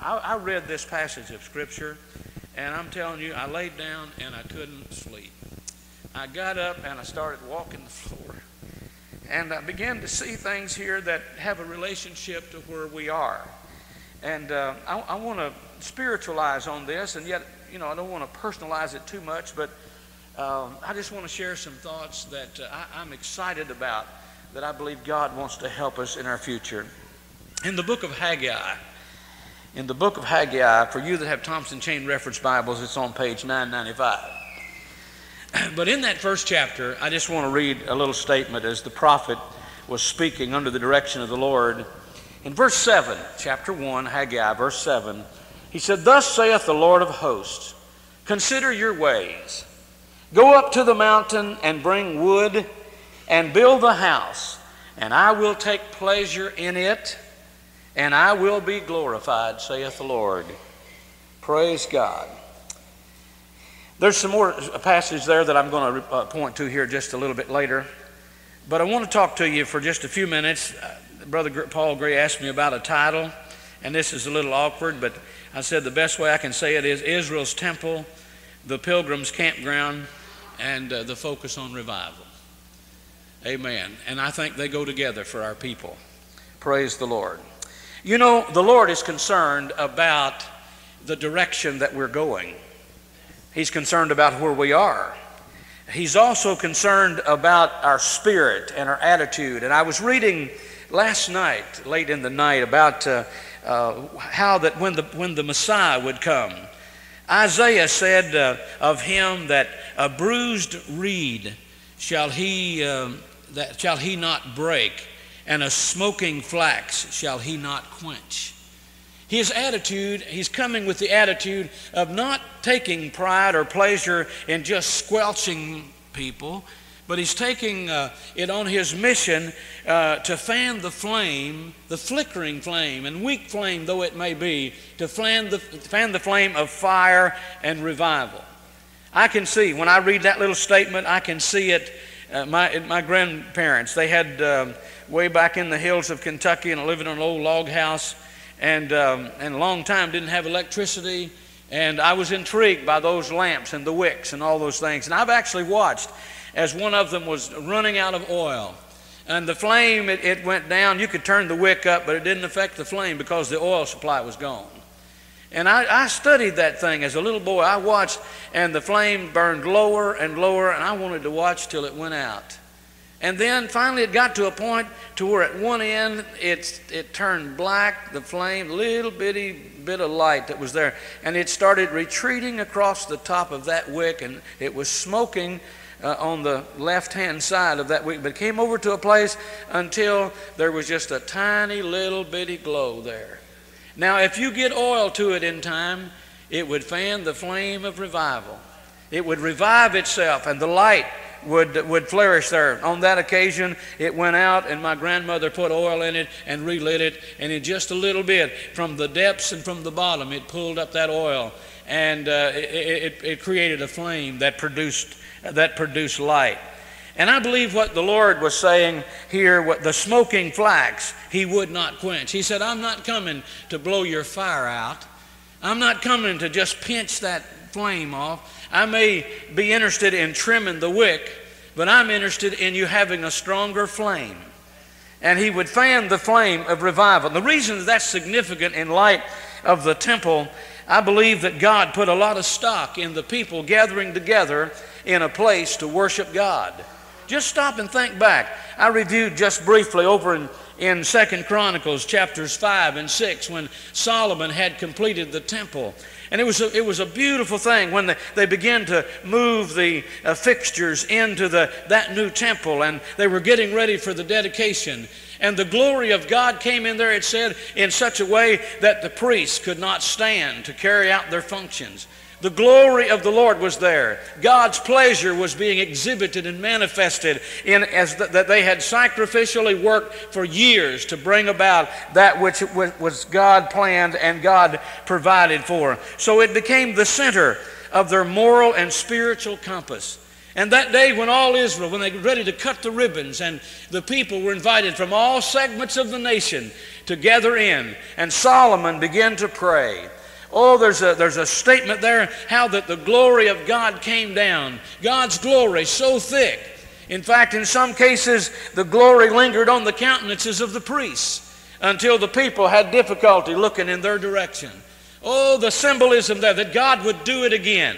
I, I read this passage of Scripture, and I'm telling you, I laid down and I couldn't sleep. I got up and I started walking the floor. And I began to see things here that have a relationship to where we are. And uh, I, I want to spiritualize on this, and yet, you know, I don't want to personalize it too much, but um, I just want to share some thoughts that uh, I, I'm excited about that I believe God wants to help us in our future. In the book of Haggai, in the book of Haggai, for you that have Thompson Chain Reference Bibles, it's on page 995. But in that first chapter, I just want to read a little statement as the prophet was speaking under the direction of the Lord. In verse 7, chapter 1, Haggai, verse 7, he said, Thus saith the Lord of hosts, Consider your ways. Go up to the mountain and bring wood and build the house, and I will take pleasure in it and I will be glorified, saith the Lord. Praise God. There's some more passages there that I'm going to uh, point to here just a little bit later. But I want to talk to you for just a few minutes. Uh, Brother Paul Gray asked me about a title, and this is a little awkward, but I said the best way I can say it is Israel's Temple, the Pilgrim's Campground, and uh, the focus on revival. Amen. And I think they go together for our people. Praise the Lord. You know, the Lord is concerned about the direction that we're going. He's concerned about where we are. He's also concerned about our spirit and our attitude. And I was reading last night, late in the night, about uh, uh, how that when the, when the Messiah would come, Isaiah said uh, of him that a bruised reed shall he, um, that shall he not break, and a smoking flax shall he not quench. His attitude, he's coming with the attitude of not taking pride or pleasure in just squelching people, but he's taking uh, it on his mission uh, to fan the flame, the flickering flame, and weak flame though it may be, to fan the, fan the flame of fire and revival. I can see, when I read that little statement, I can see it. Uh, my, my grandparents, they had. Um, way back in the hills of Kentucky and living in an old log house and, um, and a long time didn't have electricity. And I was intrigued by those lamps and the wicks and all those things. And I've actually watched as one of them was running out of oil. And the flame, it, it went down. You could turn the wick up, but it didn't affect the flame because the oil supply was gone. And I, I, studied that thing as a little boy. I watched, and the flame burned lower and lower, and I wanted to watch till it went out. And then finally it got to a point to where at one end it, it turned black, the flame, little bitty bit of light that was there. And it started retreating across the top of that wick and it was smoking uh, on the left hand side of that wick. But it came over to a place until there was just a tiny little bitty glow there. Now if you get oil to it in time, it would fan the flame of revival. It would revive itself and the light would, would flourish there. On that occasion, it went out, and my grandmother put oil in it and relit it, and in just a little bit, from the depths and from the bottom, it pulled up that oil, and uh, it, it, it created a flame that produced, that produced light. And I believe what the Lord was saying here, what the smoking flax, he would not quench. He said, I'm not coming to blow your fire out. I'm not coming to just pinch that flame off. I may be interested in trimming the wick, but I'm interested in you having a stronger flame. And he would fan the flame of revival. The reason that's significant in light of the temple, I believe that God put a lot of stock in the people gathering together in a place to worship God. Just stop and think back. I reviewed just briefly over in, in Second Chronicles chapters 5 and 6 when Solomon had completed the temple. And it was a, it was a beautiful thing when they, they began to move the uh, fixtures into the, that new temple and they were getting ready for the dedication. And the glory of God came in there, it said, in such a way that the priests could not stand to carry out their functions. The glory of the Lord was there. God's pleasure was being exhibited and manifested in as th- that they had sacrificially worked for years to bring about that which was God planned and God provided for. So it became the center of their moral and spiritual compass. And that day, when all Israel, when they were ready to cut the ribbons, and the people were invited from all segments of the nation to gather in. And Solomon began to pray. Oh, there's a, there's a statement there how that the glory of God came down. God's glory so thick. In fact, in some cases, the glory lingered on the countenances of the priests until the people had difficulty looking in their direction. Oh, the symbolism there that God would do it again.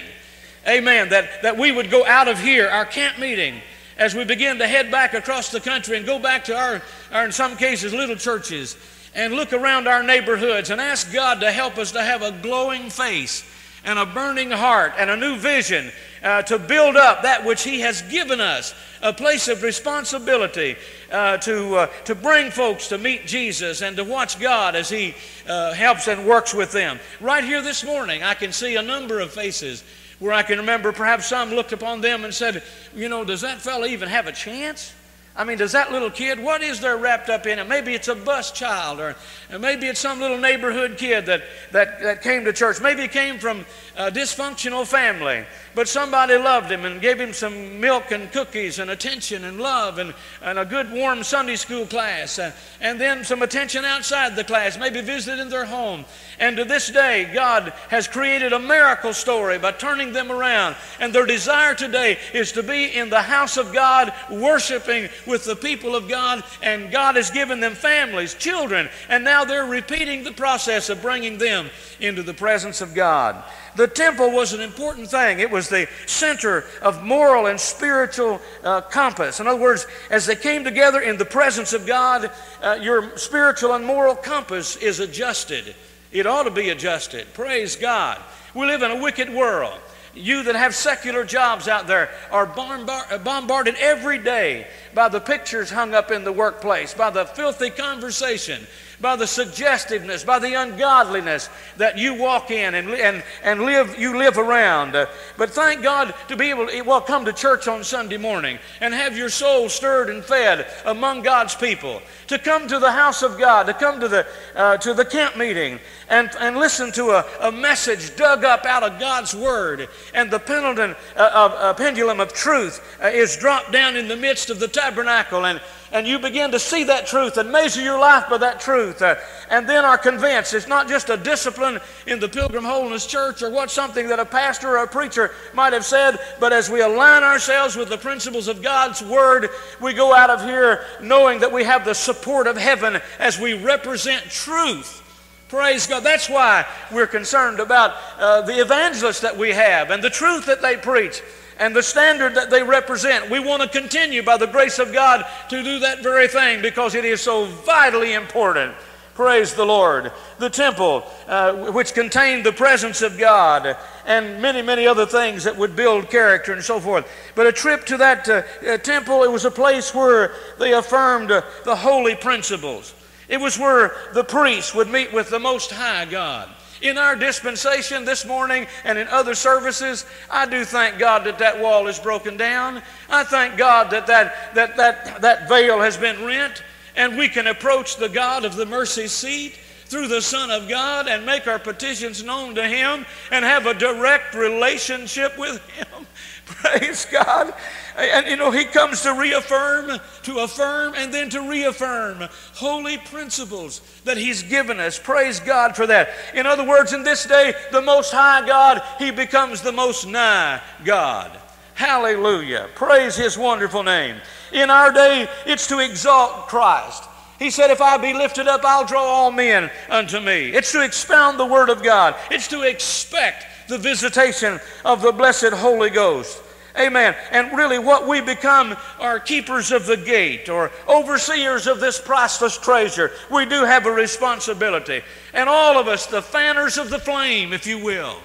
Amen. That, that we would go out of here, our camp meeting, as we begin to head back across the country and go back to our, our in some cases, little churches and look around our neighborhoods and ask God to help us to have a glowing face and a burning heart and a new vision uh, to build up that which He has given us a place of responsibility uh, to, uh, to bring folks to meet Jesus and to watch God as He uh, helps and works with them. Right here this morning, I can see a number of faces where I can remember perhaps some looked upon them and said, You know, does that fellow even have a chance? I mean, does that little kid, what is there wrapped up in it? Maybe it's a bus child, or maybe it's some little neighborhood kid that, that, that came to church. Maybe he came from a dysfunctional family, but somebody loved him and gave him some milk and cookies and attention and love and, and a good warm Sunday school class, uh, and then some attention outside the class, maybe visited their home. And to this day, God has created a miracle story by turning them around. And their desire today is to be in the house of God, worshiping with the people of God. And God has given them families, children, and now they're repeating the process of bringing them into the presence of God. The temple was an important thing. It was the center of moral and spiritual uh, compass. In other words, as they came together in the presence of God, uh, your spiritual and moral compass is adjusted. It ought to be adjusted. Praise God. We live in a wicked world. You that have secular jobs out there are bombarded every day by the pictures hung up in the workplace, by the filthy conversation, by the suggestiveness, by the ungodliness that you walk in and, and, and live, you live around. Uh, but thank God to be able to well, come to church on Sunday morning and have your soul stirred and fed among God's people. To come to the house of God, to come to the, uh, to the camp meeting and, and listen to a, a message dug up out of God's Word. And the pendulum, uh, of, uh, pendulum of truth uh, is dropped down in the midst of the tabernacle. And and you begin to see that truth and measure your life by that truth, uh, and then are convinced it's not just a discipline in the Pilgrim Holiness Church or what something that a pastor or a preacher might have said, but as we align ourselves with the principles of God's Word, we go out of here knowing that we have the support of heaven as we represent truth. Praise God. That's why we're concerned about uh, the evangelists that we have and the truth that they preach and the standard that they represent. We want to continue by the grace of God to do that very thing because it is so vitally important. Praise the Lord. The temple, uh, which contained the presence of God and many, many other things that would build character and so forth. But a trip to that uh, uh, temple, it was a place where they affirmed uh, the holy principles. It was where the priests would meet with the Most High God. In our dispensation this morning and in other services, I do thank God that that wall is broken down. I thank God that that, that, that, that veil has been rent and we can approach the God of the mercy seat through the Son of God and make our petitions known to Him and have a direct relationship with Him. Praise God. And you know, he comes to reaffirm, to affirm, and then to reaffirm holy principles that he's given us. Praise God for that. In other words, in this day, the Most High God, he becomes the Most Nigh God. Hallelujah. Praise his wonderful name. In our day, it's to exalt Christ. He said, If I be lifted up, I'll draw all men unto me. It's to expound the Word of God, it's to expect the visitation of the blessed Holy Ghost. Amen. And really, what we become are keepers of the gate or overseers of this priceless treasure. We do have a responsibility. And all of us, the fanners of the flame, if you will.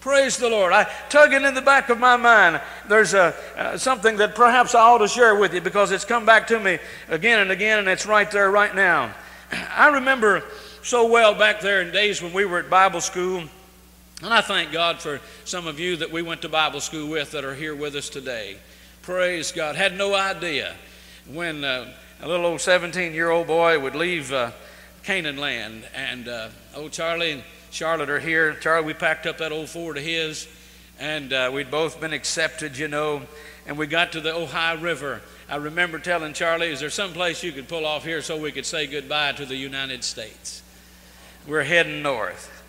Praise the Lord. I tugging in the back of my mind. There's a, uh, something that perhaps I ought to share with you because it's come back to me again and again, and it's right there right now. I remember so well back there in days when we were at Bible school and I thank God for some of you that we went to Bible school with that are here with us today. Praise God. Had no idea when uh, a little old 17 year old boy would leave uh, Canaan land. And uh, old Charlie and Charlotte are here. Charlie, we packed up that old Ford of his And uh, we'd both been accepted, you know, and we got to the Ohio River. I remember telling Charlie, is there some place you could pull off here so we could say goodbye to the United States? We're heading north.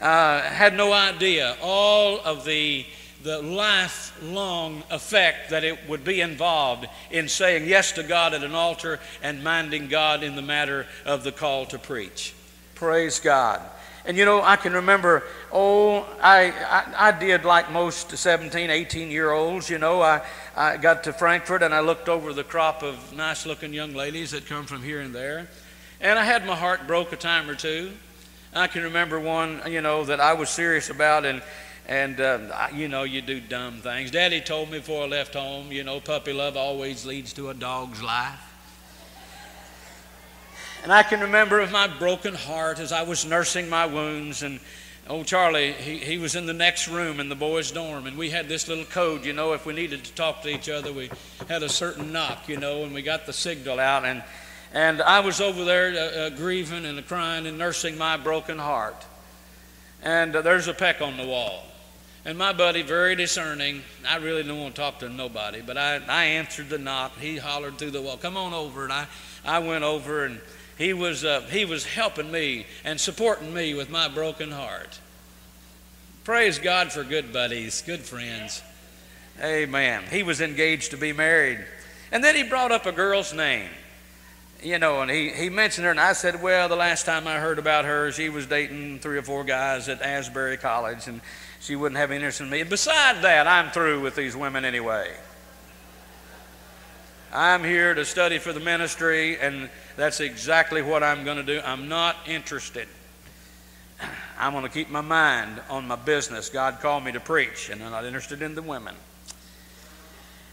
Uh, had no idea all of the, the lifelong effect that it would be involved in saying yes to God at an altar and minding God in the matter of the call to preach. Praise God. And you know, I can remember, oh, I, I, I, did like most 17, 18 year olds, you know. I, I got to Frankfort and I looked over the crop of nice looking young ladies that come from here and there. And I had my heart broke a time or two. I can remember one, you know, that I was serious about, and and uh, you know, you do dumb things. Daddy told me before I left home, you know, puppy love always leads to a dog's life. And I can remember of my broken heart as I was nursing my wounds and old Charlie, he, he was in the next room in the boys' dorm, and we had this little code, you know, if we needed to talk to each other, we had a certain knock, you know, and we got the signal out. And and I was over there uh, uh, grieving and crying and nursing my broken heart. And uh, there's a peck on the wall. And my buddy, very discerning, I really don't want to talk to nobody, but I, I answered the knock. He hollered through the wall, Come on over. And I, I went over, and he was, uh, he was helping me and supporting me with my broken heart. Praise God for good buddies, good friends. Amen. He was engaged to be married. And then he brought up a girl's name you know, and he, he mentioned her, and I said, well, the last time I heard about her, she was dating three or four guys at Asbury College, and she wouldn't have interest in me. Besides that, I'm through with these women anyway. I'm here to study for the ministry, and that's exactly what I'm going to do. I'm not interested. I'm going to keep my mind on my business. God called me to preach, and I'm not interested in the women.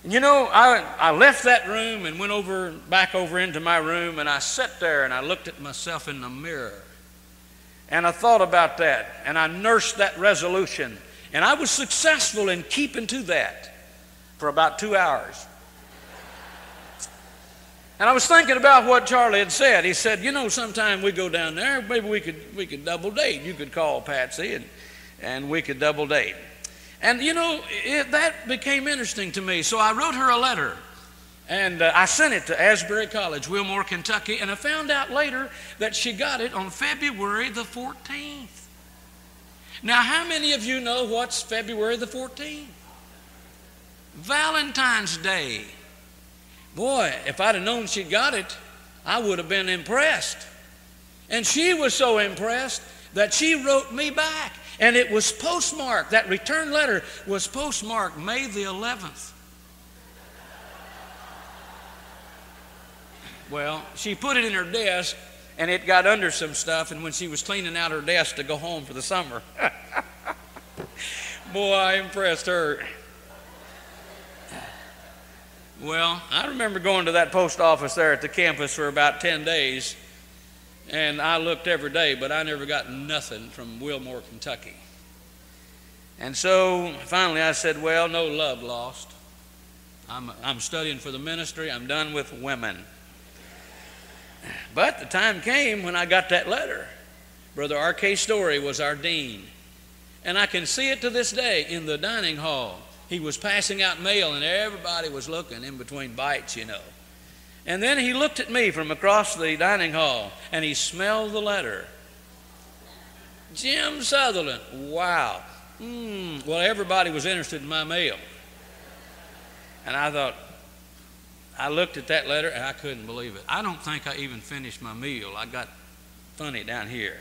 You know, I, I left that room and went over back over into my room and I sat there and I looked at myself in the mirror. And I thought about that and I nursed that resolution. And I was successful in keeping to that for about two hours. And I was thinking about what Charlie had said. He said, you know, sometime we go down there, maybe we could we could double date. You could call Patsy and, and we could double date. And you know, it, that became interesting to me. So I wrote her a letter and uh, I sent it to Asbury College, Wilmore, Kentucky, and I found out later that she got it on February the 14th. Now, how many of you know what's February the 14th? Valentine's Day. Boy, if I'd have known she got it, I would have been impressed. And she was so impressed that she wrote me back. And it was postmarked, that return letter was postmarked May the 11th. Well, she put it in her desk and it got under some stuff. And when she was cleaning out her desk to go home for the summer, boy, I impressed her. Well, I remember going to that post office there at the campus for about 10 days and I looked every day, but I never got nothing from Wilmore, Kentucky. And so finally I said, Well, no love lost. I'm, I'm studying for the ministry, I'm done with women. But the time came when I got that letter. Brother R.K. Story was our dean. And I can see it to this day in the dining hall. He was passing out mail, and everybody was looking in between bites, you know. And then he looked at me from across the dining hall and he smelled the letter. Jim Southerland. Wow. Mm. Well, everybody was interested in my mail. And I thought, I looked at that letter and I couldn't believe it. I don't think I even finished my meal. I got funny down here.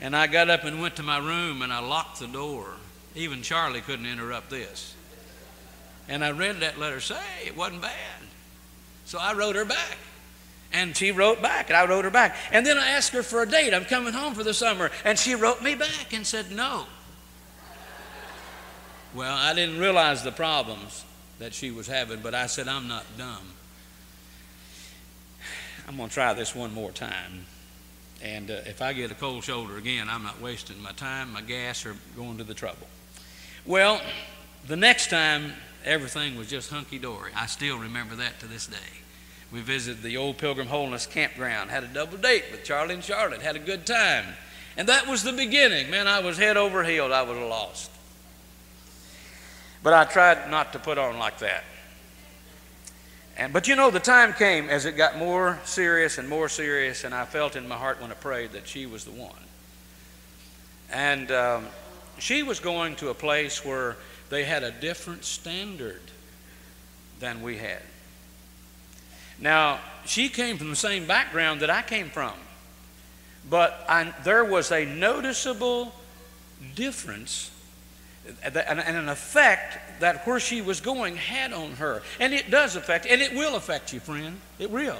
And I got up and went to my room and I locked the door. Even Charlie couldn't interrupt this. And I read that letter. Say, it wasn't bad. So I wrote her back. And she wrote back, and I wrote her back. And then I asked her for a date. I'm coming home for the summer. And she wrote me back and said no. Well, I didn't realize the problems that she was having, but I said, I'm not dumb. I'm going to try this one more time. And uh, if I get a cold shoulder again, I'm not wasting my time, my gas, or going to the trouble. Well, the next time, everything was just hunky dory. I still remember that to this day. We visited the old Pilgrim Holiness campground, had a double date with Charlie and Charlotte, had a good time. And that was the beginning. Man, I was head over heels, I was lost. But I tried not to put on like that. And, but you know, the time came as it got more serious and more serious, and I felt in my heart when I prayed that she was the one. And um, she was going to a place where they had a different standard than we had. Now, she came from the same background that I came from, but I, there was a noticeable difference and an effect that where she was going had on her. And it does affect, and it will affect you, friend. It will.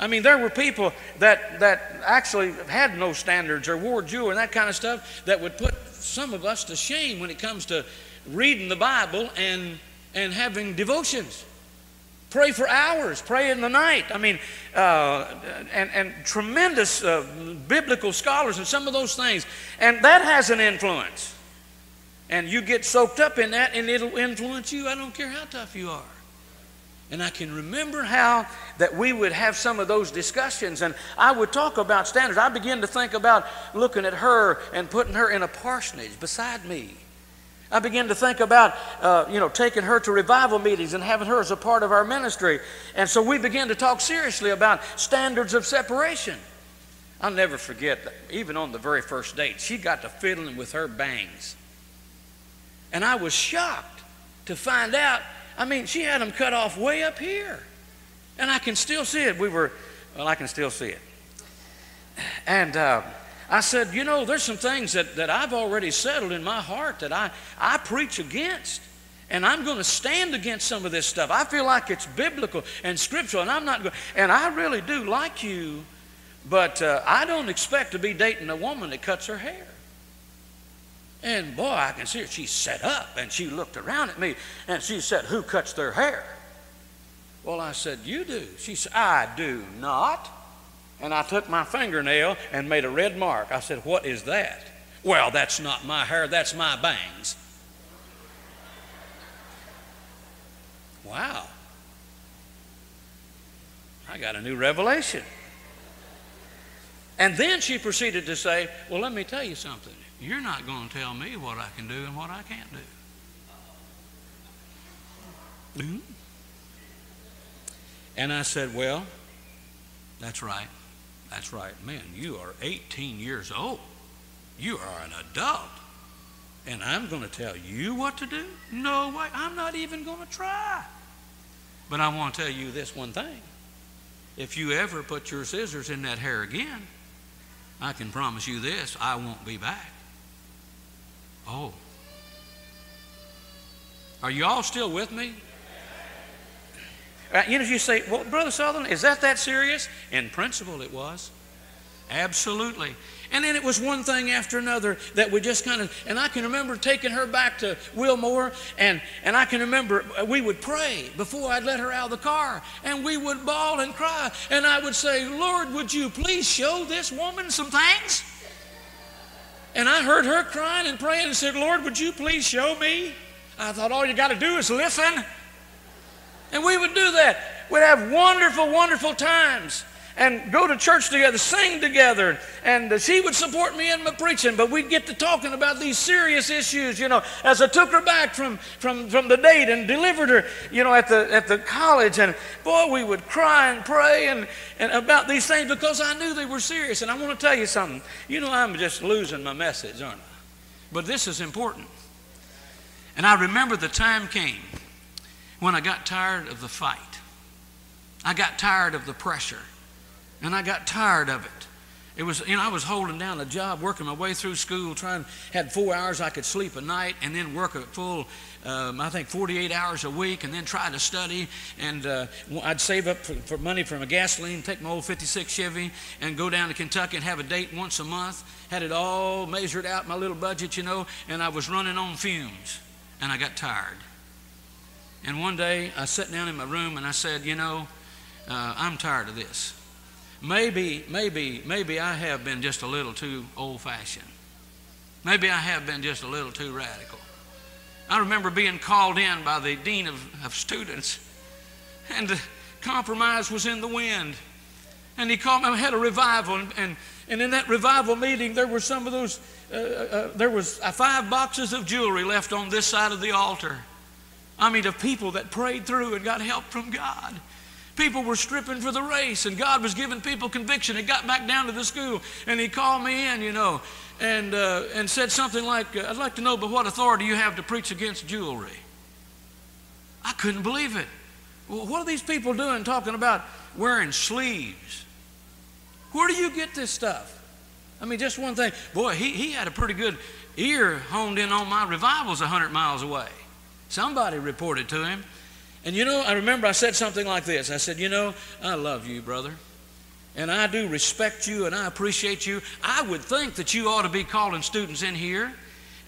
I mean, there were people that, that actually had no standards or wore jewelry and that kind of stuff that would put some of us to shame when it comes to reading the Bible and, and having devotions. Pray for hours, pray in the night. I mean, uh, and, and tremendous uh, biblical scholars and some of those things. And that has an influence. And you get soaked up in that, and it'll influence you. I don't care how tough you are. And I can remember how that we would have some of those discussions, and I would talk about standards. I began to think about looking at her and putting her in a parsonage beside me. I began to think about, uh, you know, taking her to revival meetings and having her as a part of our ministry. And so we began to talk seriously about standards of separation. I'll never forget, that even on the very first date, she got to fiddling with her bangs. And I was shocked to find out, I mean, she had them cut off way up here. And I can still see it. We were, well, I can still see it. And uh, I said, you know, there's some things that, that I've already settled in my heart that I, I preach against. And I'm going to stand against some of this stuff. I feel like it's biblical and scriptural, and I'm not going. And I really do like you, but uh, I don't expect to be dating a woman that cuts her hair. And boy, I can see her. She sat up and she looked around at me and she said, Who cuts their hair? Well, I said, You do. She said, I do not. And I took my fingernail and made a red mark. I said, What is that? Well, that's not my hair, that's my bangs. Wow. I got a new revelation. And then she proceeded to say, Well, let me tell you something. You're not going to tell me what I can do and what I can't do. Mm-hmm. And I said, Well, that's right. That's right. Man, you are 18 years old. You are an adult. And I'm going to tell you what to do? No way. I'm not even going to try. But I want to tell you this one thing. If you ever put your scissors in that hair again, I can promise you this I won't be back. Oh. Are you all still with me? Uh, you know, you say, well, Brother Southerland, is that that serious? In principle, it was. Absolutely. And then it was one thing after another that we just kind of, and I can remember taking her back to Wilmore, and, and I can remember we would pray before I'd let her out of the car, and we would bawl and cry, and I would say, Lord, would you please show this woman some things? And I heard her crying and praying and said, Lord, would you please show me? I thought all you got to do is listen. And we would do that. We'd have wonderful, wonderful times and go to church together, sing together. And she would support me in my preaching, but we'd get to talking about these serious issues, you know, as I took her back from, from, from the date and delivered her, you know, at the, at the college. And boy, we would cry and pray and, and about these things because I knew they were serious. And I want to tell you something. You know, I'm just losing my message, aren't I? But this is important. And I remember the time came when I got tired of the fight. I got tired of the pressure. And I got tired of it. It was, you know, I was holding down a job, working my way through school, trying, had four hours I could sleep a night, and then work a full, um, I think, 48 hours a week, and then try to study. And uh, I'd save up for, for, money from a gasoline, take my old 56 Chevy, and go down to Kentucky and have a date once a month. Had it all measured out, my little budget, you know, and I was running on fumes, and I got tired. And one day I sat down in my room and I said, you know, uh, I'm tired of this maybe, maybe, maybe I have been just a little too old fashioned. Maybe I have been just a little too radical. I remember being called in by the dean of, of students, and compromise was in the wind. And he called me. I had a revival, and, and, and in that revival meeting, there were some of those, uh, uh, uh there was uh, five boxes of jewelry left on this side of the altar. I mean, of people that prayed through and got help from God. People were stripping for the race, and God was giving people conviction. It got back down to the school, and he called me in, you know, and, uh, and said something like, uh, I'd like to know, but what authority you have to preach against jewelry? I couldn't believe it. Well, what are these people doing talking about wearing sleeves? Where do you get this stuff? I mean, just one thing. Boy, he, he had a pretty good ear honed in on my revivals 100 miles away. Somebody reported to him. And you know, I remember I said something like this I said, You know, I love you, brother. And I do respect you and I appreciate you. I would think that you ought to be calling students in here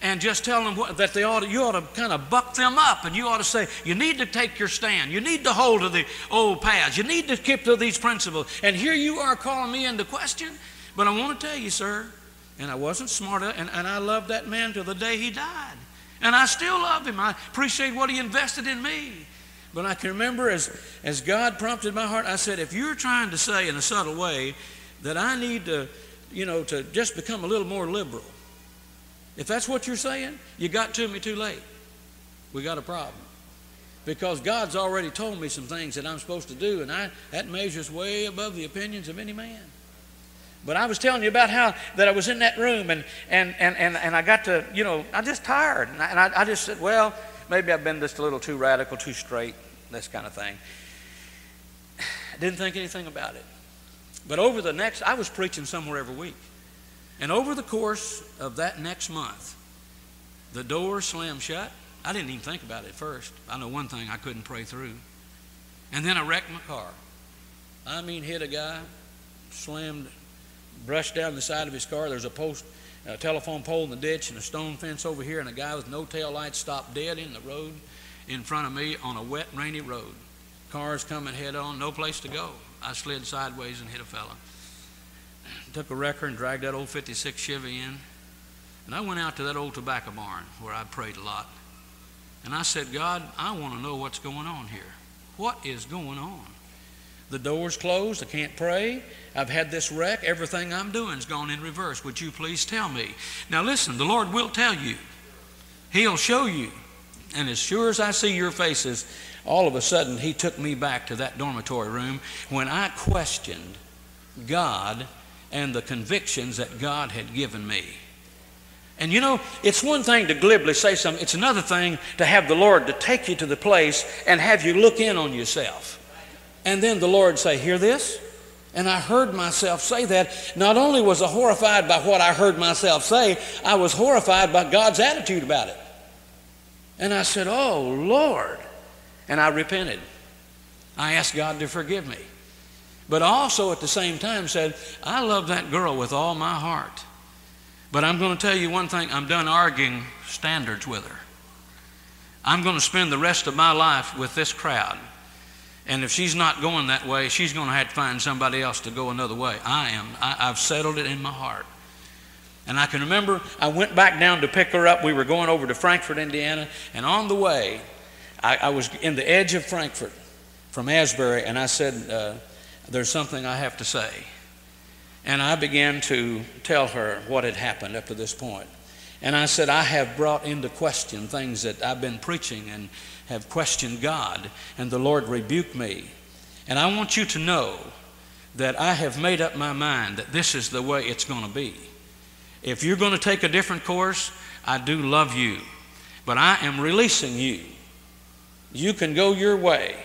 and just tell them what, that they ought to, you ought to kind of buck them up and you ought to say, you need to take your stand. You need to hold to the old paths. You need to keep to these principles. And here you are calling me into question. But I want to tell you, sir, and I wasn't smart, and, and I loved that man till the day he died. And I still love him. I appreciate what he invested in me. But I can remember as, as God prompted my heart, I said, if you're trying to say in a subtle way that I need to, you know, to just become a little more liberal, if that's what you're saying, you got to me too late. We got a problem. Because God's already told me some things that I'm supposed to do, and I, that measures way above the opinions of any man. But I was telling you about how that I was in that room and, and, and, and, and I got to, you know, I'm just tired. And I, and I, I just said, well, maybe I've been just a little too radical, too straight, this kind of thing. I didn't think anything about it. But over the next, I was preaching somewhere every week. And over the course of that next month, the door slammed shut. I didn't even think about it first. I know one thing I couldn't pray through. And then I wrecked my car. I mean, hit a guy, slammed brushed down the side of his car. There's a post, a telephone pole in the ditch, and a stone fence over here, and a guy with no tail lights stopped dead in the road in front of me on a wet, rainy road. Cars coming head on, no place to go. I slid sideways and hit a fella. Took a wrecker and dragged that old 56 Chevy in. And I went out to that old tobacco barn where I prayed a lot. And I said, God, I want to know what's going on here. What is going on? The door's closed. I can't pray. I've had this wreck. Everything I'm doing's gone in reverse. Would you please tell me? Now listen, the Lord will tell you. He'll show you. And as sure as I see your faces, all of a sudden he took me back to that dormitory room when I questioned God and the convictions that God had given me. And you know, it's one thing to glibly say something, it's another thing to have the Lord to take you to the place and have you look in on yourself. And then the Lord say, Hear this? And I heard myself say that. Not only was I horrified by what I heard myself say, I was horrified by God's attitude about it. And I said, Oh, Lord. And I repented. I asked God to forgive me. But also at the same time said, I love that girl with all my heart. But I'm going to tell you one thing I'm done arguing standards with her. I'm going to spend the rest of my life with this crowd. And if she's not going that way, she's going to have to find somebody else to go another way. I am. I, have settled it in my heart. And I can remember I went back down to pick her up. We were going over to Frankfort, Indiana. And on the way, I, I was in the edge of Frankfort from Asbury. And I said, uh, There's something I have to say. And I began to tell her what had happened up to this point. And I said, I have brought into question things that I've been preaching and have questioned God, and the Lord rebuked me. And I want you to know that I have made up my mind that this is the way it's going to be. If you're going to take a different course, I do love you, but I am releasing you. You can go your way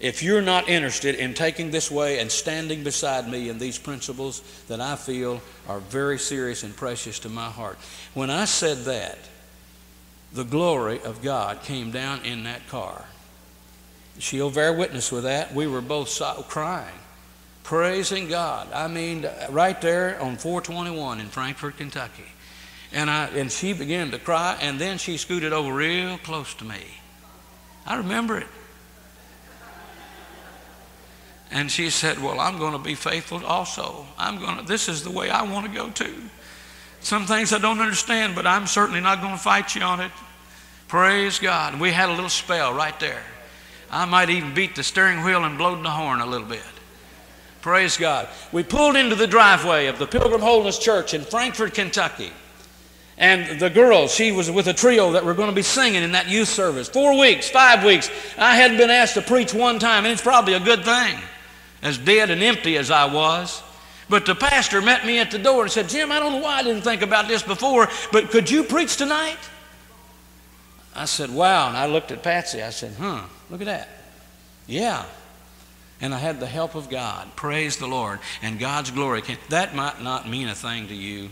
if you're not interested in taking this way and standing beside me in these principles that I feel are very serious and precious to my heart. When I said that, the glory of God came down in that car. She'll bear witness with that. We were both crying, praising God. I mean, right there on 421 in Frankfort, Kentucky. And, I, and she began to cry, and then she scooted over real close to me. I remember it. And she said, Well, I'm going to be faithful also. I'm going to, this is the way I want to go too. Some things I don't understand, but I'm certainly not going to fight you on it. Praise God. We had a little spell right there. I might even beat the steering wheel and blow the horn a little bit. Praise God. We pulled into the driveway of the Pilgrim Holiness Church in Frankfort, Kentucky. And the girl, she was with a trio that were going to be singing in that youth service. Four weeks, five weeks. I hadn't been asked to preach one time, and it's probably a good thing, as dead and empty as I was. But the pastor met me at the door and said, Jim, I don't know why I didn't think about this before, but could you preach tonight? I said, wow. And I looked at Patsy. I said, huh, look at that. Yeah. And I had the help of God. Praise the Lord. And God's glory. Came. That might not mean a thing to you.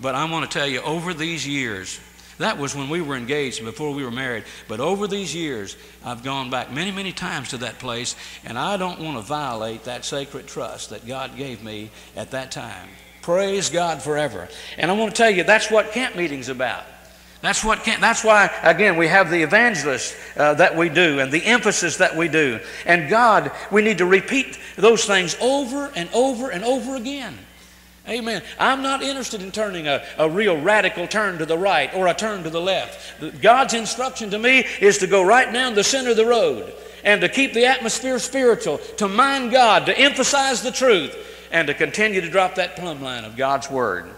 But I want to tell you, over these years, that was when we were engaged before we were married. But over these years, I've gone back many, many times to that place, and I don't want to violate that sacred trust that God gave me at that time. Praise God forever. And I want to tell you, that's what camp meeting's about. That's what can, that's why again we have the evangelist uh, that we do and the emphasis that we do. And God, we need to repeat those things over and over and over again. Amen. I'm not interested in turning a, a real radical turn to the right or a turn to the left. God's instruction to me is to go right down the center of the road and to keep the atmosphere spiritual, to mind God, to emphasize the truth, and to continue to drop that plumb line of God's Word.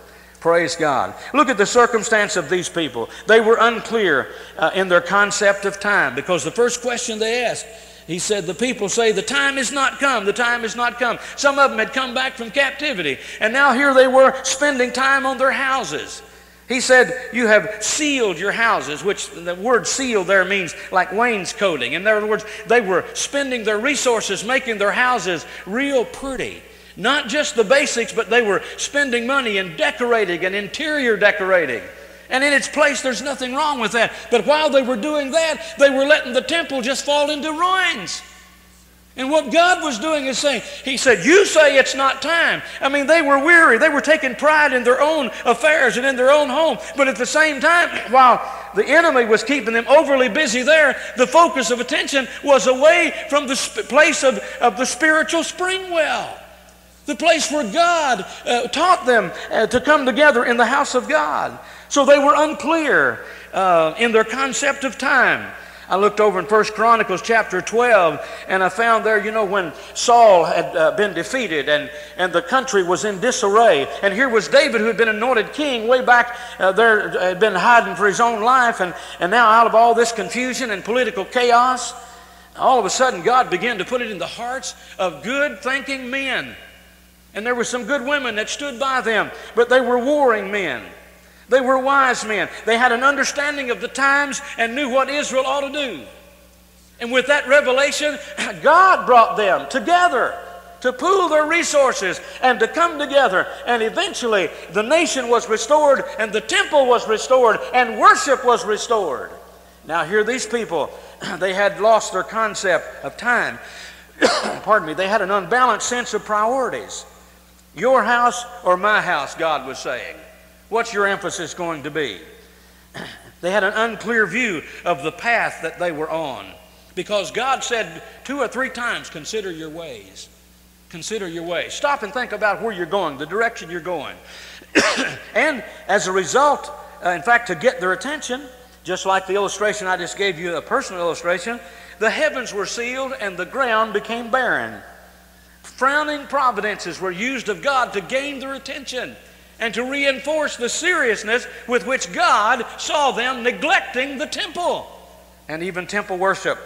Praise God. Look at the circumstance of these people. They were unclear uh, in their concept of time because the first question they asked, he said, The people say, The time is not come, the time is not come. Some of them had come back from captivity, and now here they were spending time on their houses. He said, You have ceiled your houses, which the word ceil there means like wainscoting. In other words, they were spending their resources making their houses real pretty. Not just the basics, but they were spending money in decorating and interior decorating. And in its place, there's nothing wrong with that. But while they were doing that, they were letting the temple just fall into ruins. And what God was doing is saying, He said, You say it's not time. I mean, they were weary. They were taking pride in their own affairs and in their own home. But at the same time, while the enemy was keeping them overly busy there, the focus of attention was away from the place of, of the spiritual spring well the place where God uh, taught them uh, to come together in the house of God. So they were unclear uh, in their concept of time. I looked over in First Chronicles chapter 12, and I found there, you know, when Saul had uh, been defeated and, and the country was in disarray. And here was David, who had been anointed king way back uh, there, had been hiding for his own life. And, and now, out of all this confusion and political chaos, all of a sudden, God began to put it in the hearts of good thinking men and there were some good women that stood by them, but they were warring men. They were wise men. They had an understanding of the times and knew what Israel ought to do. And with that revelation, God brought them together to pool their resources and to come together. And eventually, the nation was restored, and the temple was restored, and worship was restored. Now, here, these people, they had lost their concept of time. Pardon me, they had an unbalanced sense of priorities. Your house or my house, God was saying. What's your emphasis going to be? they had an unclear view of the path that they were on because God said two or three times, Consider your ways. Consider your ways. Stop and think about where you're going, the direction you're going. and as a result, uh, in fact, to get their attention, just like the illustration I just gave you, a personal illustration, the heavens were sealed and the ground became barren. Frowning providences were used of God to gain their attention and to reinforce the seriousness with which God saw them neglecting the temple and even temple worship.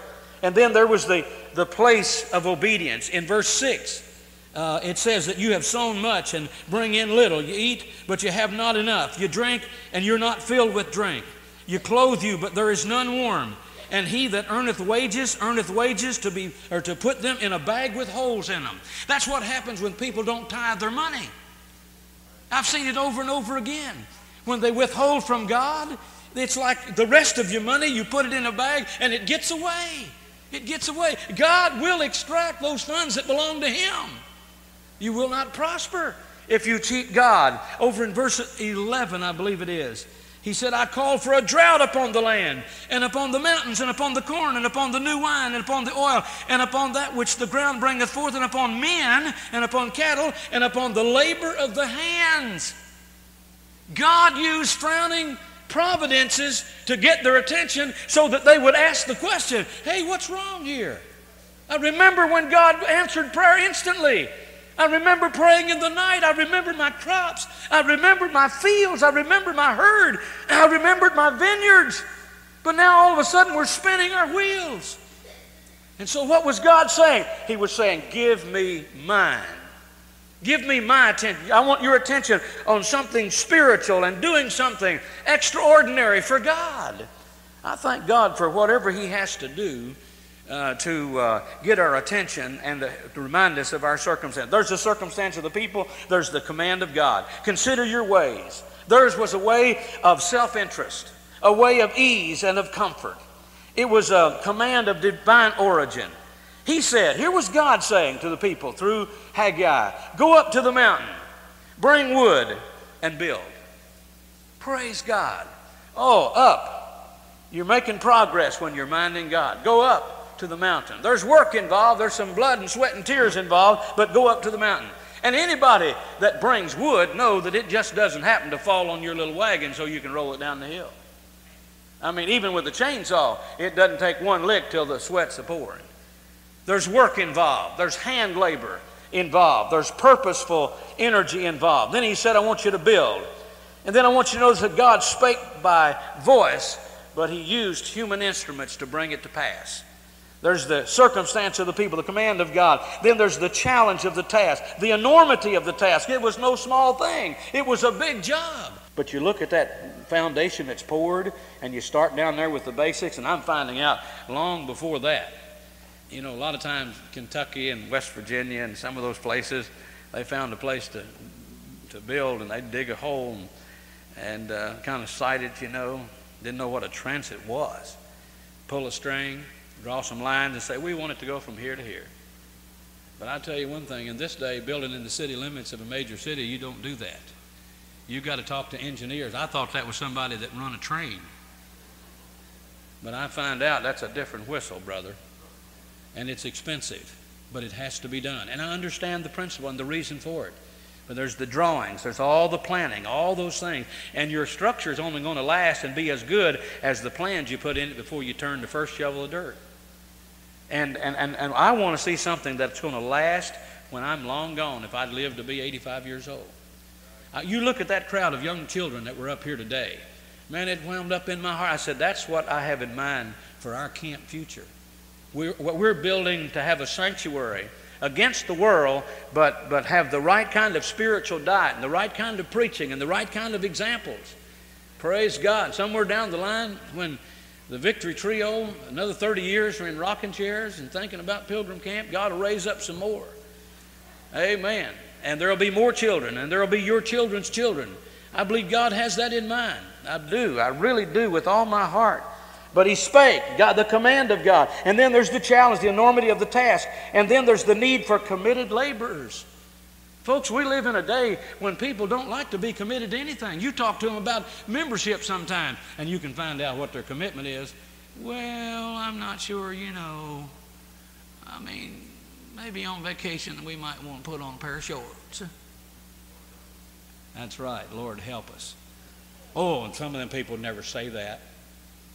And then there was the, the place of obedience. In verse 6, uh, it says that you have sown much and bring in little. You eat, but you have not enough. You drink, and you're not filled with drink. You clothe you, but there is none warm and he that earneth wages earneth wages to be or to put them in a bag with holes in them. That's what happens when people don't tithe their money. I've seen it over and over again. When they withhold from God, it's like the rest of your money, you put it in a bag and it gets away. It gets away. God will extract those funds that belong to Him. You will not prosper if you cheat God. Over in verse 11, I believe it is. He said, I call for a drought upon the land, and upon the mountains, and upon the corn, and upon the new wine, and upon the oil, and upon that which the ground bringeth forth, and upon men, and upon cattle, and upon the labor of the hands. God used frowning providences to get their attention so that they would ask the question hey, what's wrong here? I remember when God answered prayer instantly. I remember praying in the night. I remember my crops. I remember my fields. I remember my herd. I remembered my vineyards. But now all of a sudden we're spinning our wheels. And so what was God saying? He was saying, Give me mine. Give me my attention. I want your attention on something spiritual and doing something extraordinary for God. I thank God for whatever He has to do uh, to uh, get our attention and to, remind us of our circumstance. There's the circumstance of the people, there's the command of God. Consider your ways. Theirs was a way of self interest, a way of ease and of comfort. It was a command of divine origin. He said, here was God saying to the people through Haggai, go up to the mountain, bring wood, and build. Praise God. Oh, up. You're making progress when you're minding God. Go up to the mountain. There's work involved, there's some blood and sweat and tears involved, but go up to the mountain. And anybody that brings wood know that it just doesn't happen to fall on your little wagon so you can roll it down the hill. I mean, even with the chainsaw, it doesn't take one lick till the sweat's a pouring. There's work involved, there's hand labor involved, there's purposeful energy involved. Then he said, I want you to build. And then I want you to notice that God spake by voice, but he used human instruments to bring it to pass. There's the circumstance of the people, the command of God. Then there's the challenge of the task, the enormity of the task. It was no small thing, it was a big job. But you look at that foundation that's poured, and you start down there with the basics, and I'm finding out long before that you know, a lot of times Kentucky and West Virginia and some of those places, they found a place to to build and they'd dig a hole and, and uh, kind of sight it, you know. Didn't know what a transit was. Pull a string, draw some lines, and say, we want it to go from here to here. But I tell you one thing, in this day, building in the city limits of a major city, you don't do that. You've got to talk to engineers. I thought that was somebody that run a train. But I find out that's a different whistle, brother and it's expensive, but it has to be done. And I understand the principle and the reason for it. But there's the drawings, there's all the planning, all those things. And your structure is only going to last and be as good as the plans you put in it before you turn the first shovel of dirt. And, and, and, and I want to see something that's going to last when I'm long gone, if I'd live to be 85 years old. Uh, you look at that crowd of young children that were up here today. Man, it wound up in my heart. I said, that's what I have in mind for our camp future. We're, we're building to have a sanctuary against the world, but, but have the right kind of spiritual diet and the right kind of preaching and the right kind of examples. Praise God. Somewhere down the line, when the Victory Trio, another 30 years, are in rocking chairs and thinking about Pilgrim Camp, God will raise up some more. Amen. And there will be more children, and there will be your children's children. I believe God has that in mind. I do. I really do with all my heart. But he spake, God, the command of God. And then there's the challenge, the enormity of the task. And then there's the need for committed laborers. Folks, we live in a day when people don't like to be committed to anything. You talk to them about membership sometime, and you can find out what their commitment is. Well, I'm not sure, you know. I mean, maybe on vacation we might want to put on a pair of shorts. That's right. Lord, help us. Oh, and some of them people never say that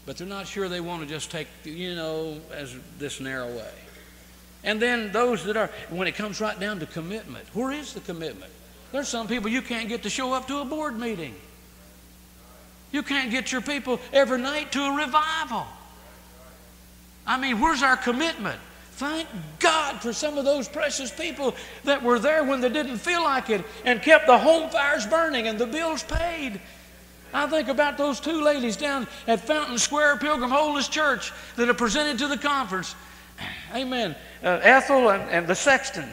but they're not sure they want to just take, you know, as this narrow way. And then those that are, when it comes right down to commitment, where is the commitment? There's some people you can't get to show up to a board meeting. You can't get your people every night to a revival. I mean, where's our commitment? Thank God for some of those precious people that were there when they didn't feel like it and kept the home fires burning and the bills paid I think about those two ladies down at Fountain Square Pilgrim Holiness Church that are presented to the conference. Amen. Uh, Ethel and, and, the sexton,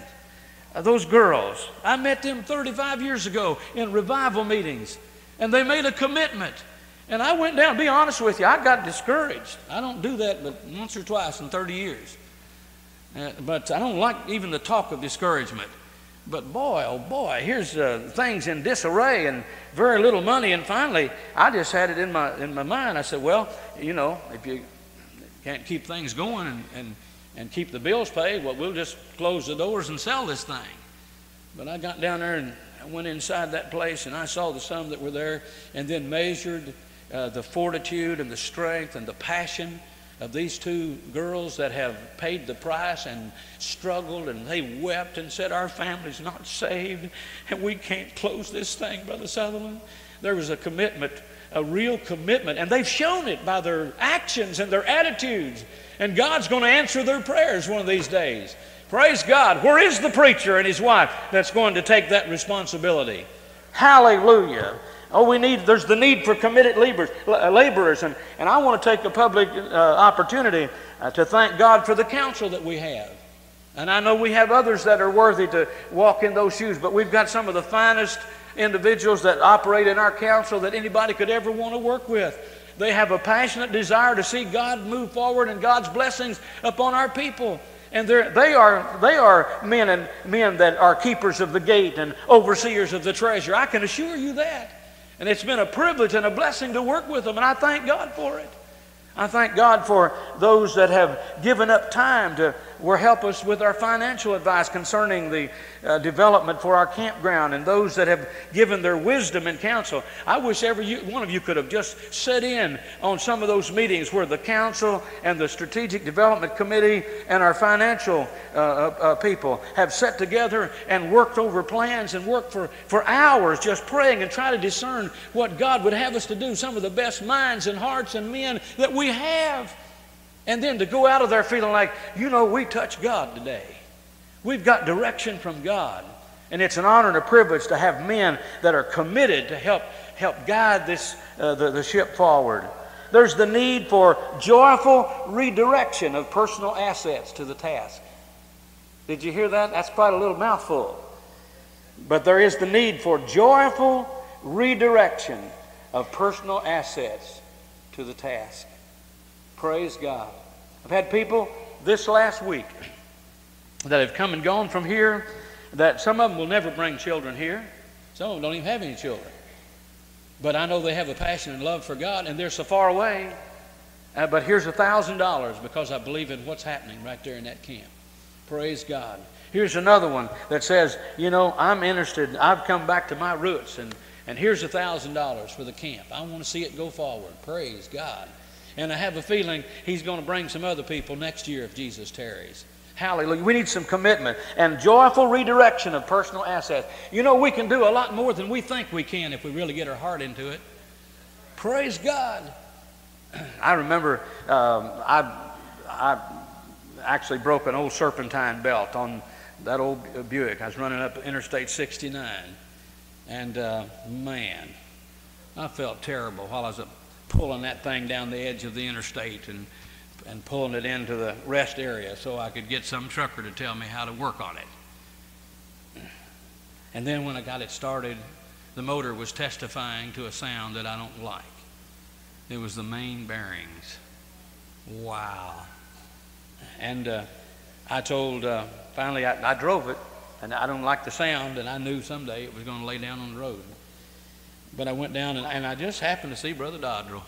uh, those girls. I met them 35 years ago in revival meetings, and they made a commitment. And I went down, be honest with you, I got discouraged. I don't do that but once or twice in 30 years. Uh, but I don't like even the talk of discouragement. But boy, oh boy, here's uh, things in disarray and very little money. And finally, I just had it in my, in my mind. I said, well, you know, if you can't keep things going and, and, and keep the bills paid, well, we'll just close the doors and sell this thing. But I got down there and I went inside that place and I saw the some that were there and then measured uh, the fortitude and the strength and the passion of these two girls that have paid the price and struggled and they wept and said, Our family's not saved and we can't close this thing, Brother Southerland. There was a commitment, a real commitment, and they've shown it by their actions and their attitudes. And God's going to answer their prayers one of these days. Praise God. Where is the preacher and his wife that's going to take that responsibility? Hallelujah. Oh, we need, there's the need for committed laborers. Uh, laborers and, and I want to take a public uh, opportunity uh, to thank God for the council that we have. And I know we have others that are worthy to walk in those shoes, but we've got some of the finest individuals that operate in our council that anybody could ever want to work with. They have a passionate desire to see God move forward and God's blessings upon our people. And they are, they are men and men that are keepers of the gate and overseers of the treasure. I can assure you that. And it's been a privilege and a blessing to work with them, and I thank God for it. I thank God for those that have given up time to will help us with our financial advice concerning the uh, development for our campground and those that have given their wisdom and counsel. I wish every you, one of you could have just set in on some of those meetings where the council and the strategic development committee and our financial uh, uh, uh people have sat together and worked over plans and worked for, for hours just praying and trying to discern what God would have us to do. Some of the best minds and hearts and men that we have. And then to go out of there feeling like, you know, we touched God today. We've got direction from God. And it's an honor and a privilege to have men that are committed to help, help guide this, uh, the, the ship forward. There's the need for joyful redirection of personal assets to the task. Did you hear that? That's quite a little mouthful. But there is the need for joyful redirection of personal assets to the task. Praise God. I've had people this last week that have come and gone from here that some of them will never bring children here. Some of them don't even have any children. But I know they have a passion and love for God, and they're so far away. Uh, but here's a thousand dollars because I believe in what's happening right there in that camp. Praise God. Here's another one that says, you know, I'm interested. I've come back to my roots, and, and here's a thousand dollars for the camp. I want to see it go forward. Praise God. And I have a feeling he's going to bring some other people next year if Jesus tarries. Hallelujah. We need some commitment and joyful redirection of personal assets. You know, we can do a lot more than we think we can if we really get our heart into it. Praise God. I remember um, I, I actually broke an old serpentine belt on that old Buick. I was running up Interstate 69. And uh, man, I felt terrible while I was up pulling that thing down the edge of the interstate and, and pulling it into the rest area so I could get some trucker to tell me how to work on it. And then when I got it started, the motor was testifying to a sound that I don't like. It was the main bearings. Wow. And uh, I told, uh, finally, I, I drove it, and I don't like the sound, and I knew someday it was going to lay down on the road. But I went down and, and I just happened to see Brother Dodrell.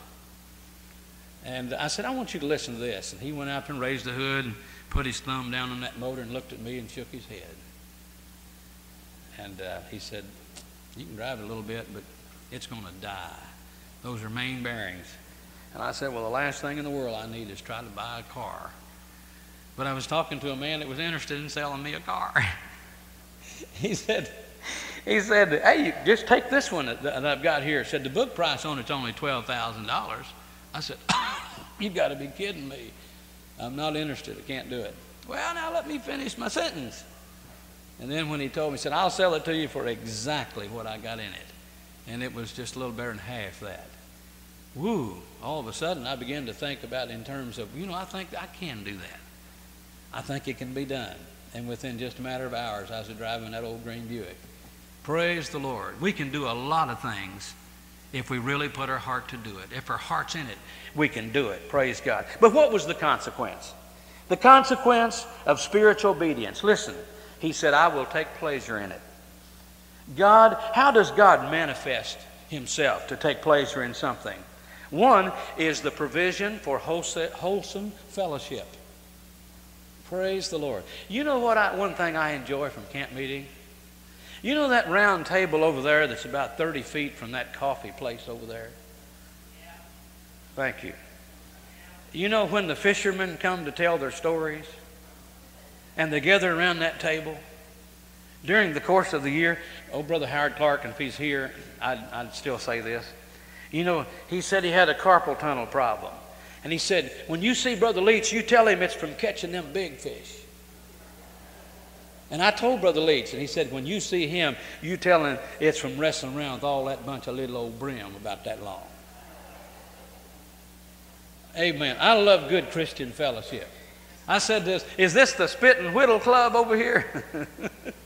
And I said, I want you to listen to this. And he went up and raised the hood and put his thumb down on that motor and looked at me and shook his head. And uh, he said, You can drive it a little bit, but it's going to die. Those are main bearings. And I said, Well, the last thing in the world I need is try to buy a car. But I was talking to a man that was interested in selling me a car. he said, he said, hey, just take this one that I've got here. Said the book price on it's only $12,000. I said, you've got to be kidding me. I'm not interested. I can't do it. Well, now let me finish my sentence. And then when he told me, he said, I'll sell it to you for exactly what I got in it. And it was just a little better than half that. Woo! All of a sudden, I began to think about in terms of, you know, I think I can do that. I think it can be done. And within just a matter of hours, I was driving that old green Buick. Praise the Lord. We can do a lot of things if we really put our heart to do it. If our heart's in it, we can do it. Praise God. But what was the consequence? The consequence of spiritual obedience. Listen, he said, I will take pleasure in it. God, how does God manifest himself to take pleasure in something? One is the provision for wholesome fellowship. Praise the Lord. You know what I, one thing I enjoy from camp meeting? You know that round table over there that's about 30 feet from that coffee place over there? Thank you. You know when the fishermen come to tell their stories and they gather around that table during the course of the year? Oh, Brother Howard Clark, if he's here, I'd, I'd still say this. You know, he said he had a carpal tunnel problem. And he said, when you see Brother Leach, you tell him it's from catching them big fish. And I told Brother Leach, and he said, when you see him, you tell him it's from wrestling around with all that bunch of little old brim about that long. Amen. I love good Christian fellowship. I said this, is this the Spit and Whittle Club over here?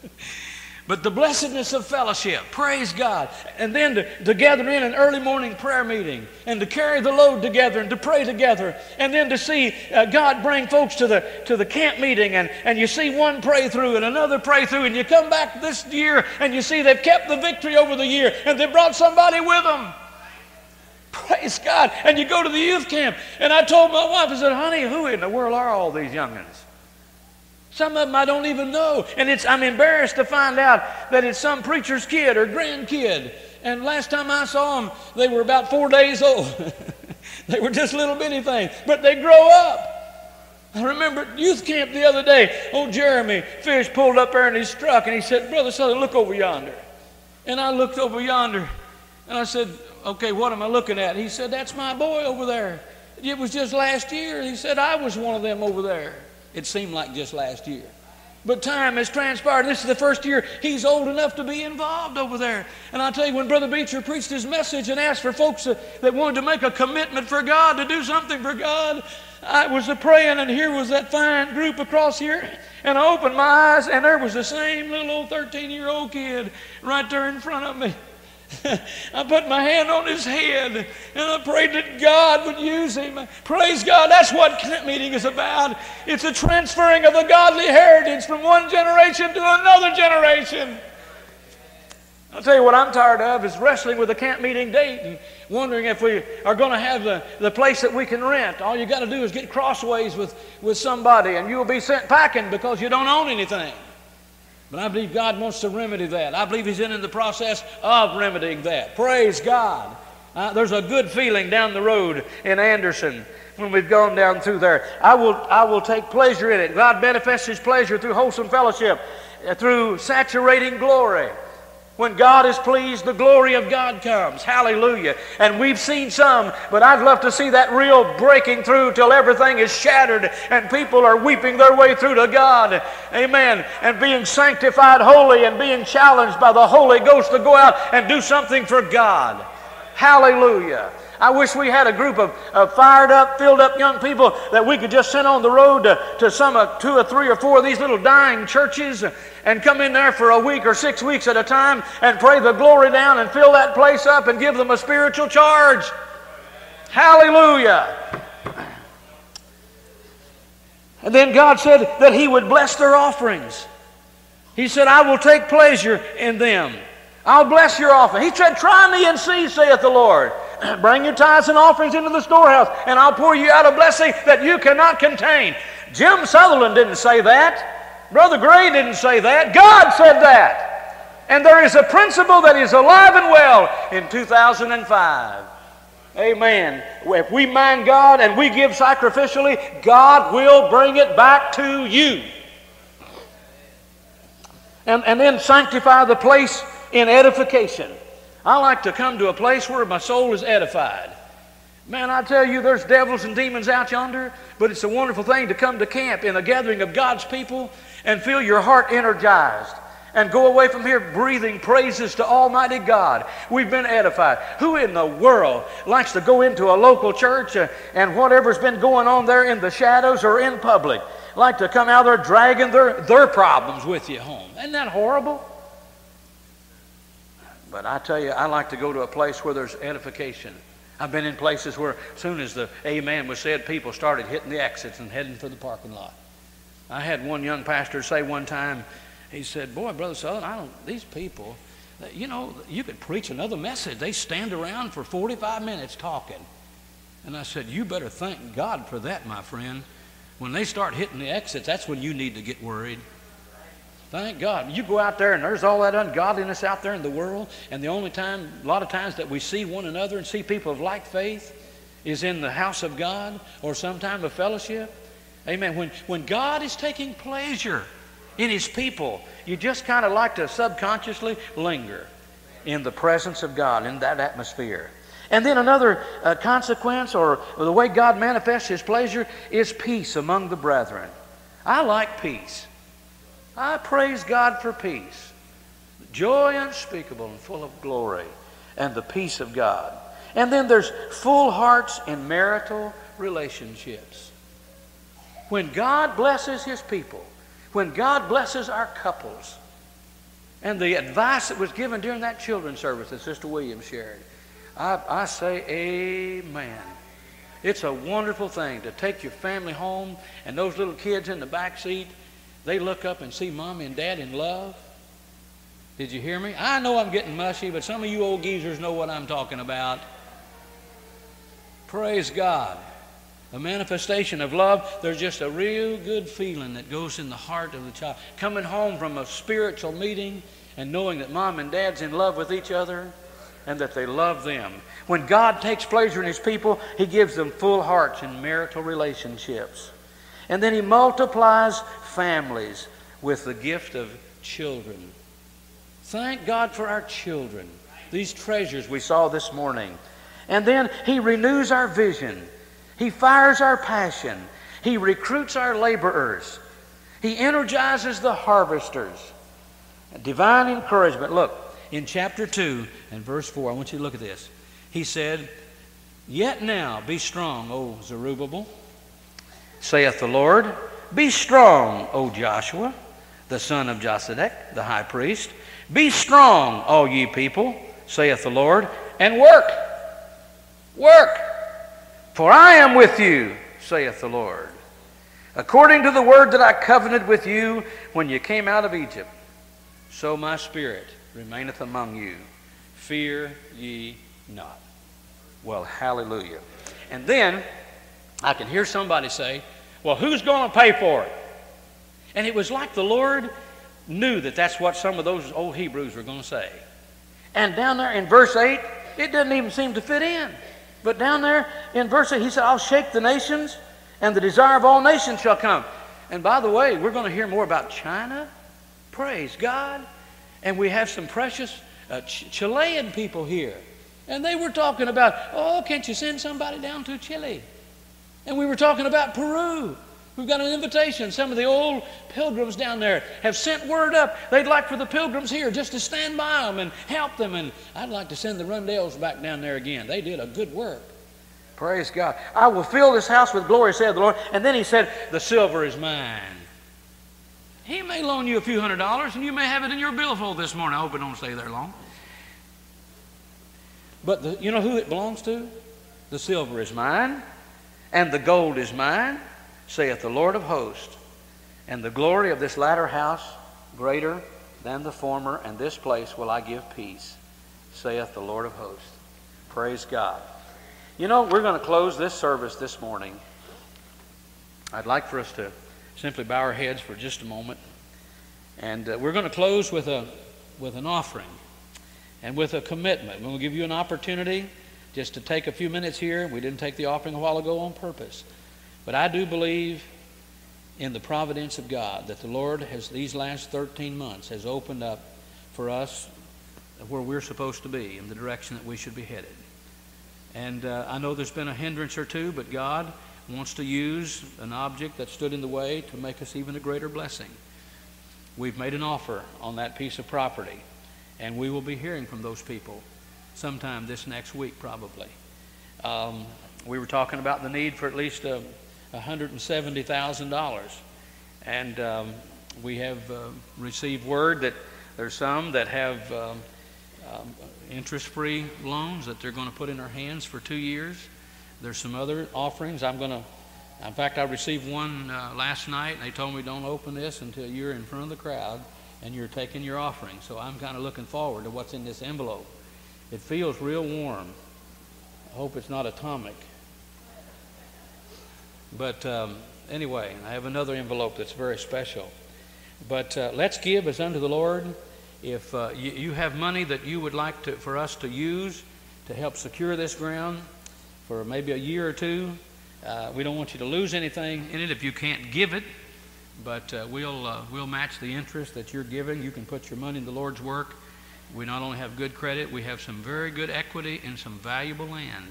But the blessedness of fellowship, praise God. And then to, to gather in an early morning prayer meeting and to carry the load together and to pray together. And then to see uh, God bring folks to the, to the camp meeting and, and you see one pray through and another pray through. And you come back this year and you see they've kept the victory over the year and they brought somebody with them. Praise God. And you go to the youth camp. And I told my wife, I said, honey, who in the world are all these youngins? Some of them I don't even know. And it's, I'm embarrassed to find out that it's some preacher's kid or grandkid. And last time I saw them, they were about four days old. they were just little bitty things. But they grow up. I remember youth camp the other day, old Jeremy Fish pulled up there in his truck and he said, Brother Southern, look over yonder. And I looked over yonder and I said, Okay, what am I looking at? He said, That's my boy over there. It was just last year. He said, I was one of them over there. It seemed like just last year. But time has transpired. This is the first year he's old enough to be involved over there. And I tell you, when Brother Beecher preached his message and asked for folks that wanted to make a commitment for God, to do something for God, I was praying, and here was that fine group across here. And I opened my eyes, and there was the same little old 13 year old kid right there in front of me. I put my hand on his head and I prayed that God would use him. Praise God. That's what camp meeting is about. It's a transferring of the godly heritage from one generation to another generation. I'll tell you what I'm tired of is wrestling with a camp meeting date and wondering if we are going to have the, the place that we can rent. All you got to do is get crossways with, with somebody and you will be sent packing because you don't own anything. But I believe God wants to remedy that. I believe He's in in the process of remedying that. Praise God. Uh, there's a good feeling down the road in Anderson when we've gone down through there. I will, I will take pleasure in it. God manifests His pleasure through wholesome fellowship, uh, through saturating glory. When God is pleased, the glory of God comes. Hallelujah. And we've seen some, but I'd love to see that real breaking through till everything is shattered and people are weeping their way through to God. Amen. And being sanctified holy and being challenged by the Holy Ghost to go out and do something for God. Hallelujah. I wish we had a group of, of, fired up, filled up young people that we could just send on the road to, to some uh, two or three or four of these little dying churches and come in there for a week or six weeks at a time and pray the glory down and fill that place up and give them a spiritual charge. Hallelujah. And then God said that He would bless their offerings. He said, I will take pleasure in them. I'll bless your offering. He said, Try me and see, saith the Lord. Bring your tithes and offerings into the storehouse, and I'll pour you out a blessing that you cannot contain. Jim Southerland didn't say that. Brother Gray didn't say that. God said that. And there is a principle that is alive and well in 2005. Amen. If we mind God and we give sacrificially, God will bring it back to you. And, and then sanctify the place in edification. I like to come to a place where my soul is edified. Man, I tell you, there's devils and demons out yonder, but it's a wonderful thing to come to camp in a gathering of God's people and feel your heart energized and go away from here breathing praises to Almighty God. We've been edified. Who in the world likes to go into a local church and whatever's been going on there in the shadows or in public, like to come out there dragging their, their problems with you home? Isn't that horrible? But I tell you, I like to go to a place where there's edification. I've been in places where as soon as the amen was said, people started hitting the exits and heading for the parking lot. I had one young pastor say one time, he said, Boy, Brother Southern, I don't, these people, you know, you could preach another message. They stand around for 45 minutes talking. And I said, You better thank God for that, my friend. When they start hitting the exits, that's when you need to get worried. Thank God. You go out there and there's all that ungodliness out there in the world, and the only time, a lot of times, that we see one another and see people of like faith is in the house of God or some time of fellowship. Amen. When, when God is taking pleasure in His people, you just kind of like to subconsciously linger in the presence of God, in that atmosphere. And then another uh, consequence, or the way God manifests His pleasure, is peace among the brethren. I like peace. I praise God for peace. Joy unspeakable and full of glory, and the peace of God. And then there's full hearts in marital relationships. When God blesses His people, when God blesses our couples, and the advice that was given during that children's service that Sister Williams shared, I, I say amen. It's a wonderful thing to take your family home and those little kids in the back seat, they look up and see mommy and dad in love. Did you hear me? I know I'm getting mushy, but some of you old geezers know what I'm talking about. Praise God. A manifestation of love, there's just a real good feeling that goes in the heart of the child. Coming home from a spiritual meeting and knowing that mom and dad's in love with each other and that they love them. When God takes pleasure in His people, He gives them full hearts in marital relationships. And then He multiplies families with the gift of children. Thank God for our children, these treasures we saw this morning. And then He renews our vision, He fires our passion, He recruits our laborers, He energizes the harvesters. Divine encouragement. Look, in chapter 2 and verse 4. I want you to look at this. He said, Yet now be strong, O Zerubbabel, saith the Lord. Be strong, O Joshua, the son of Josedech, the high priest. Be strong, all ye people, saith the Lord, and work. Work. For I am with you, saith the Lord. According to the word that I covenanted with you when you came out of Egypt, so my spirit remaineth among you. Fear ye not. Well, hallelujah. And then I can hear somebody say, Well, who's going to pay for it? And it was like the Lord knew that that's what some of those old Hebrews were going to say. And down there in verse 8, it doesn't even seem to fit in. But down there in verse 8, he said, I'll shake the nations, and the desire of all nations shall come. And by the way, we're going to hear more about China. Praise God. And we have some precious uh, Ch- Chilean people here. And they were talking about, oh, can't you send somebody down to Chile? And we were talking about Peru. We've got an invitation. Some of the old pilgrims down there have sent word up. They'd like for the pilgrims here just to stand by them and help them. And I'd like to send the Rundells back down there again. They did a good work. Praise God. I will fill this house with glory, said the Lord. And then he said, The silver is mine. He may loan you a few hundred dollars and you may have it in your billfold this morning. I hope it don't stay there long. But the, you know who it belongs to? The silver is mine, and the gold is mine, saith the Lord of hosts. And the glory of this latter house greater than the former, and this place will I give peace, saith the Lord of hosts. Praise God. You know, we're going to close this service this morning. I'd like for us to simply bow our heads for just a moment. And uh, we're going to close with, a, with an offering and with a commitment. We'll give you an opportunity just to take a few minutes here. We didn't take the offering a while ago on purpose. But I do believe in the providence of God that the Lord has, these last 13 months, has opened up for us where we're supposed to be, in the direction that we should be headed. And uh, I know there's been a hindrance or two, but God wants to use an object that stood in the way to make us even a greater blessing. We've made an offer on that piece of property, and we will be hearing from those people sometime this next week, probably. Um, we were talking about the need for at least uh, $170,000, and um, we have uh, received word that there's some that have um, um interest-free loans that they're going to put in our hands for two years there's some other offerings. I'm going to, in fact, I received one uh, last night, and they told me don't open this until you're in front of the crowd and you're taking your offering. So I'm kind of looking forward to what's in this envelope. It feels real warm. I hope it's not atomic. But um, anyway, I have another envelope that's very special. But uh, let's give as unto the Lord. If uh, you, you have money that you would like to, for us to use to help secure this ground, for maybe a year or two. Uh, we don't want you to lose anything in it if you can't give it, but uh, we'll, uh, we'll match the interest that you're giving. You can put your money in the Lord's work. We not only have good credit, we have some very good equity and some valuable land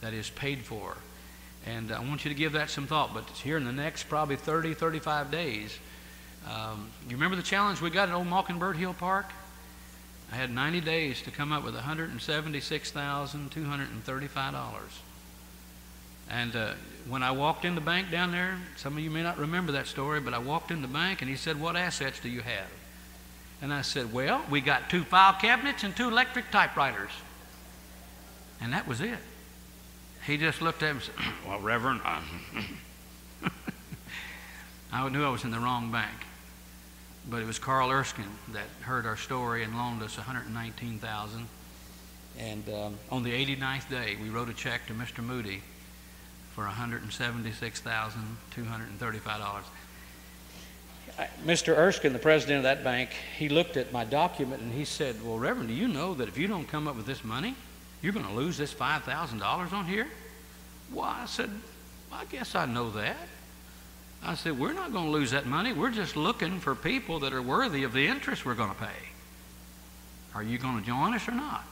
that is paid for. And I want you to give that some thought. But here in the next probably 30, 35 days, um, you remember the challenge we got at Old Mockingbird Hill Park? I had 90 days to come up with $176,235. And uh, when I walked in the bank down there, some of you may not remember that story, but I walked in the bank and he said, What assets do you have? And I said, Well, we got two file cabinets and two electric typewriters. And that was it. He just looked at me and said, Well, Reverend, I, I knew I was in the wrong bank. But it was Carl Erskine that heard our story and loaned us 119000 And um, on the 89th day, we wrote a check to Mr. Moody for $176,235. Mr. Erskine, the president of that bank, he looked at my document and he said, Well, Reverend, do you know that if you don't come up with this money, you're going to lose this $5,000 on here? Well, I said, I guess I know that. I said, We're not going to lose that money. We're just looking for people that are worthy of the interest we're going to pay. Are you going to join us or not?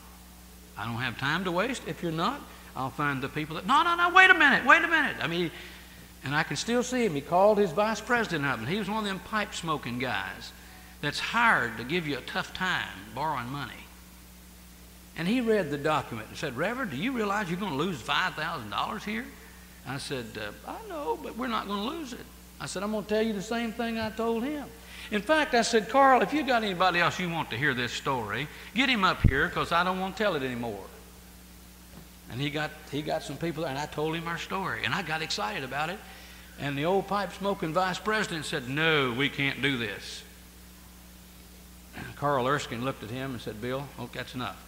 I don't have time to waste. If you're not, I'll find the people that, no, no, no, wait a minute, wait a minute. I mean, and I can still see him. He called his vice president up, and he was one of them pipe smoking guys that's hired to give you a tough time borrowing money. And he read the document and said, Reverend, do you realize you're going to lose $5,000 here? I said, uh, I know, but we're not going to lose it. I said, I'm going to tell you the same thing I told him. In fact, I said, Carl, if you got anybody else you want to hear this story, get him up here because I don't want to tell it anymore. And he got, he got some people there, and I told him our story. And I got excited about it. And the old pipe smoking vice president said, No, we can't do this. Carl Erskine looked at him and said, Bill, oh, that's enough.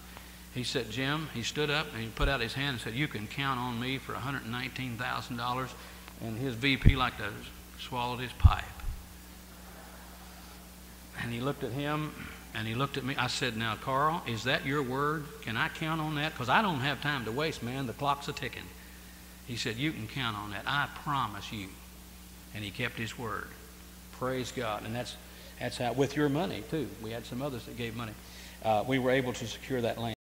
He said, Jim, he stood up and he put out his hand and said, You can count on me for $119,000. And his VP like to swallowed his pipe. And he looked at him and he looked at me. I said, Now, Carl, is that your word? Can I count on that? Because I don't have time to waste, man. The clock's a ticking. He said, You can count on that. I promise you. And he kept his word. Praise God. And that's, that's how, with your money, too. We had some others that gave money. Uh, we were able to secure that land.